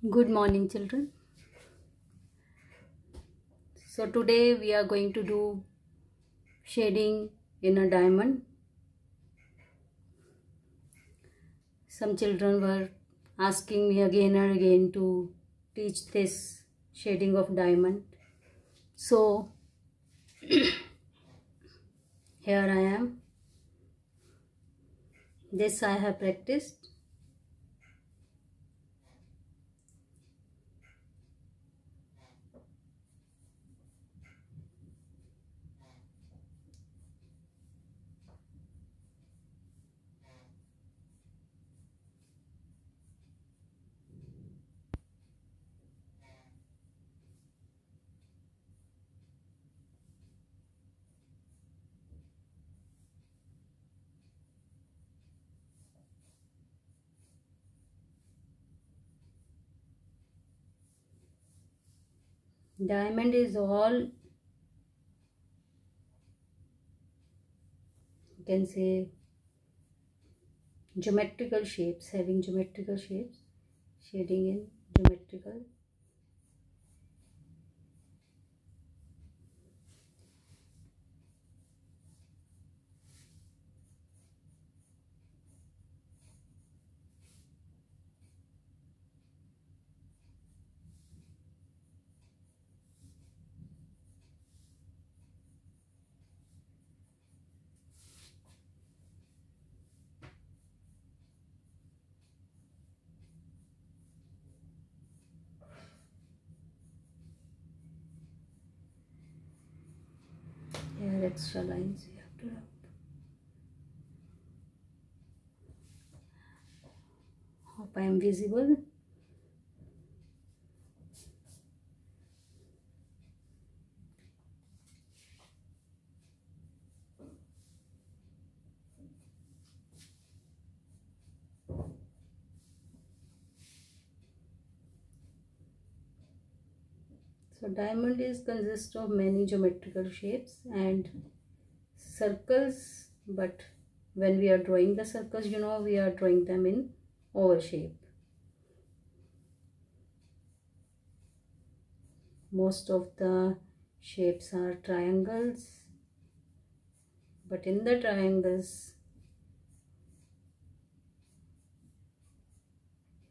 Good morning, children. So, today we are going to do shading in a diamond. Some children were asking me again and again to teach this shading of diamond. So, here I am. This I have practiced diamond is all you can say geometrical shapes having geometrical shapes shading in geometrical here extra lines you have to rub hope I am visible So diamond is consist of many geometrical shapes and circles but when we are drawing the circles you know we are drawing them in oval shape. Most of the shapes are triangles but in the triangles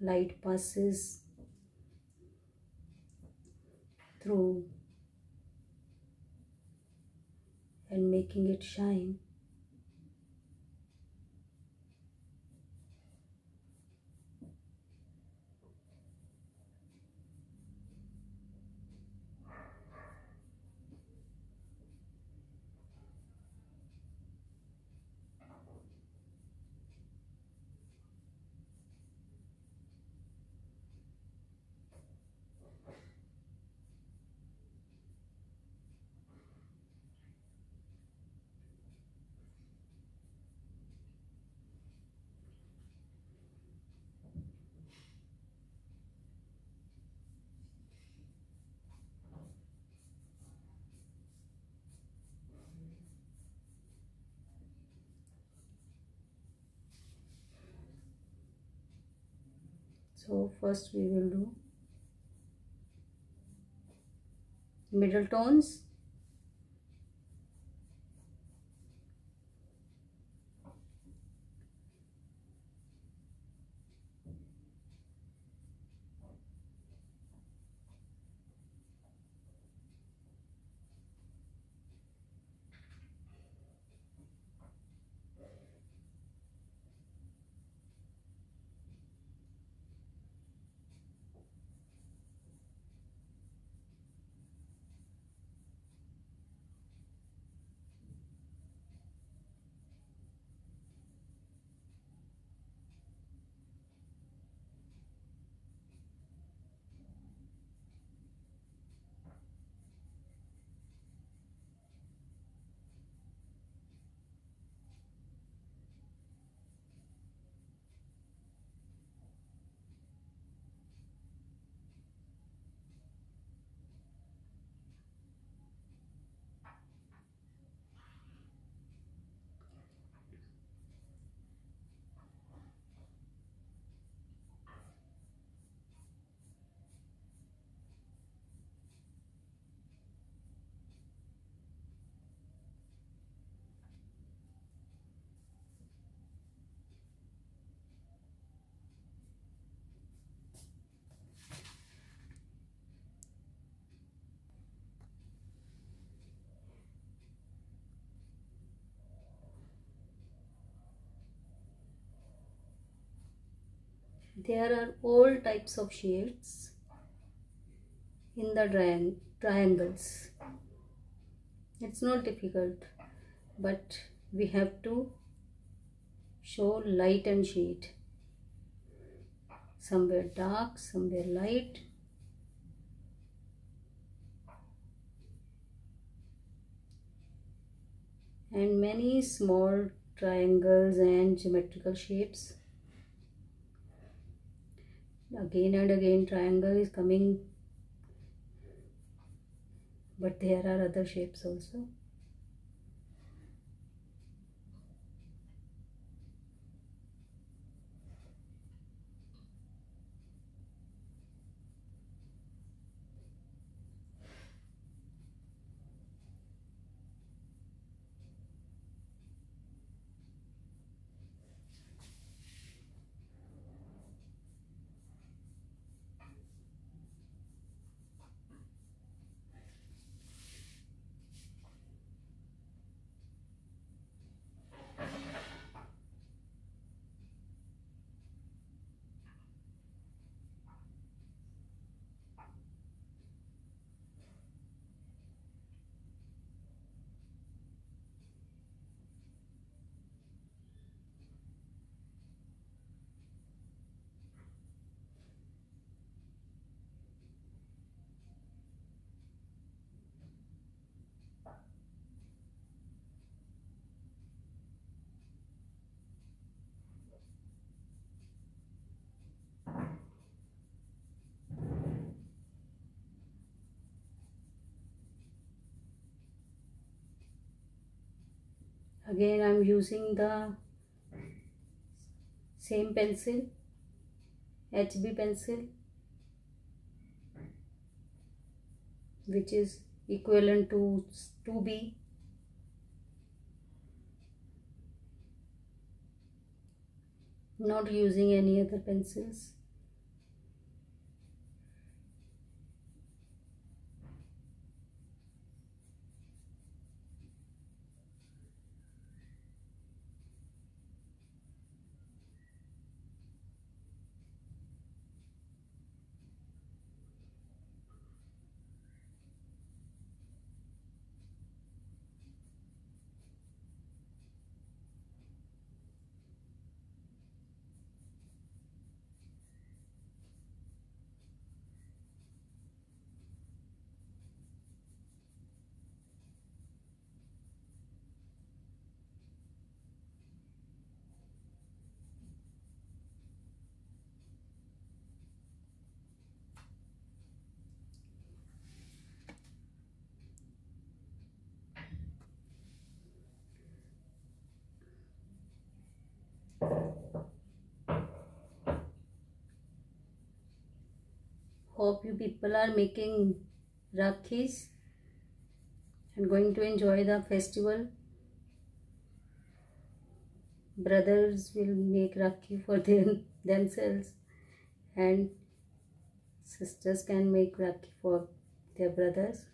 light passes through and making it shine. So first we will do middle tones there are all types of shades in the triangles. It's not difficult but we have to show light and shade. Somewhere dark somewhere light. And many small triangles and geometrical shapes again and again triangle is coming but there are other shapes also again I'm using the same pencil HB pencil which is equivalent to 2B not using any other pencils hope you people are making rakhis and going to enjoy the festival. Brothers will make rakhi for them themselves and sisters can make rakhi for their brothers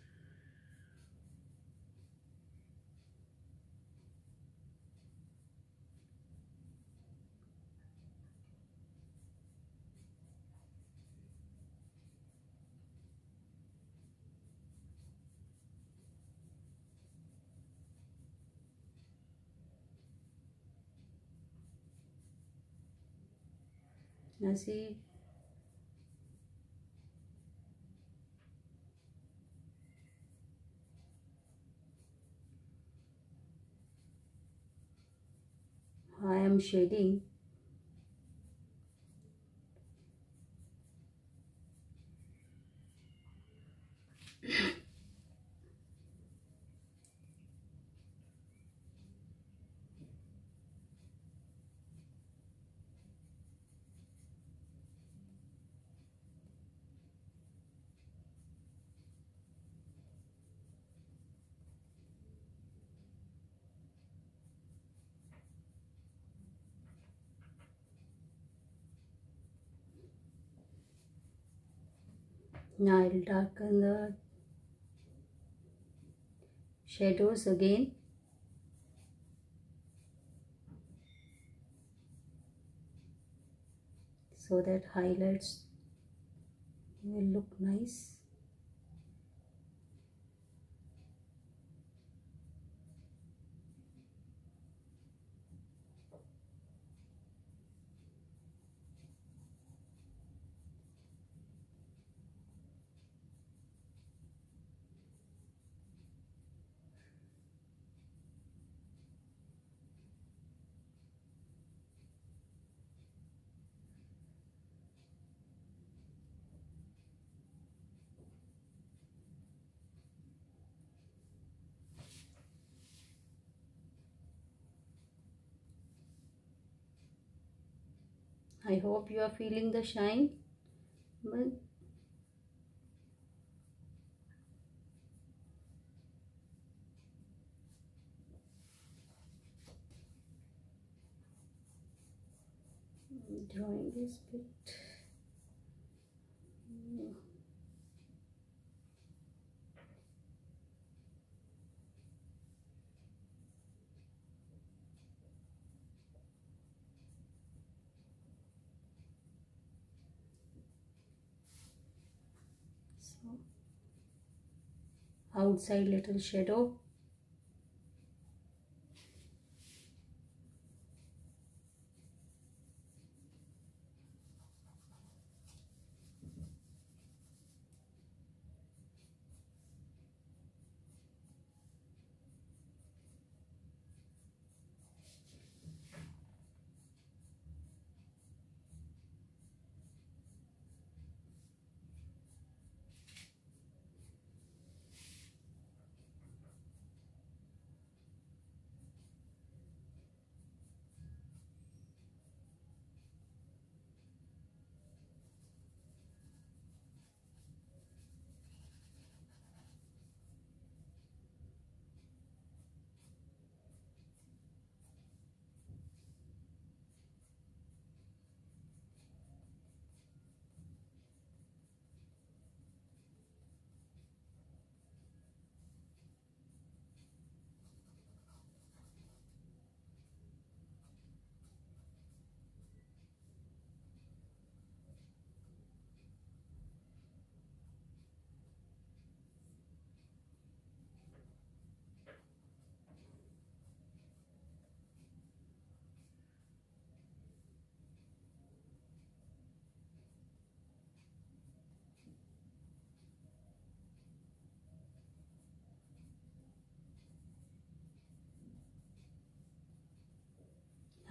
Now I am shading now I'll darken the shadows again. So that highlights will look nice I hope you are feeling the shine. But drawing this bit. Outside little shadow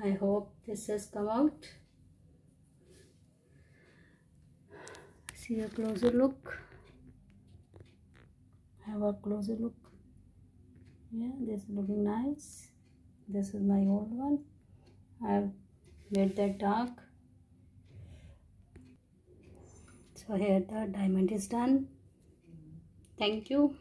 I hope this has come out. See a closer look. Have a closer look. Yeah, this is looking nice. This is my old one. I have made that dark. So here the diamond is done. Thank you.